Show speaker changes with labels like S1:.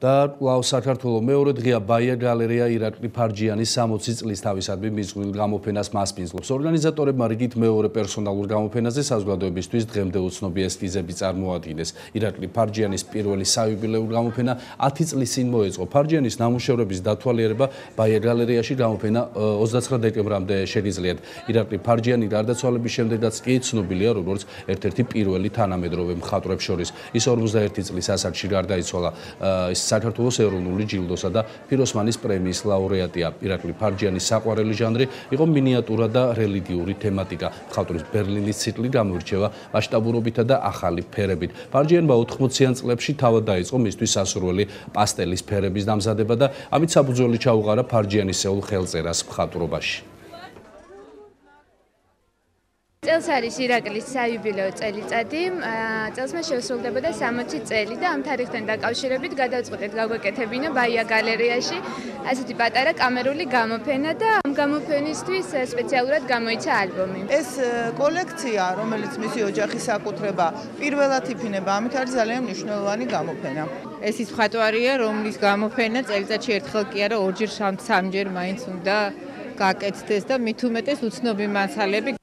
S1: და კვლავ საქართველოს მეორე დღეა ბაია გალერეა ირაკლი ფარჯიანის 60 წლის თავისადმი მიზღვილ გამოფენას მასპინძლობს. ორგანიზატორებმა რიგით მეორე პერსონალურ გამოფენაზე საზოგადოებისთვის დღემდე უცნობი ესკიზები წარმოადგენს. ირაკლი ფარჯიანის პირველი საიუბილეო გამოფენა 10 წლის წინ მოეწყო. ფარჯიანის ნამუშევრების დათვალიერება ბაია გალერეაში გამოფენა 29 დეკემბრამდე შეგიძლიათ. ირაკლი ფარჯიანი გარდაცვალების შემდეგაც კი ცნობილია როგორც ერთ-ერთი პირველი თანამედროვე მხატვრებს შორის. ის 41 წლის ასაკში გარდაიცვალა. ის საქართველოს ეროვნული ჯილდოსა და ფიროსმანის პრემიის ლაურეატია. ირაკლი ფარჯიანის საყვარელი ჟანრი იყო მინიატურა და რელიგიური თემატიკა. ხალხურის ბერლინის ციკლი გამოირჩევა მასშტაბურობითა და ახალი ფერებით. ფარჯიანმა 80-იან წლებში თავად დაიწყო მისთვის სასურველი პასტელის ფერების დამზადება და ამით საფუძველი ჩაუყარა ფარჯიანისეულ ხელწერას მხატვრობაში.
S2: წელს არის ირაკლის საიუბილეო წელიწადი. წელს მას შესრულდებოდა 60 წელი და ამ თარიღთან დაკავშირებით გადავწყვეტეთ გაგვეკეთებინა ბაია გალერეაში ასეთი პატარა კამერული გამოფენა და ამ გამოფენისთვის სპეციალურად გამოიცა ალბომი.
S3: ეს კოლექცია, რომელიც მისი ოჯახის საკუთრება, პირველად იფინება, ამით არის ძალიან მნიშვნელოვანი გამოფენა.
S4: ეს ის მხატვარია, რომლის გამოფენა წელიწადში ერთხელ კი არა, ორჯერ სამჯერ მაინც უნდა გაკეთდეს და მით უმეტეს უცნობი მასალები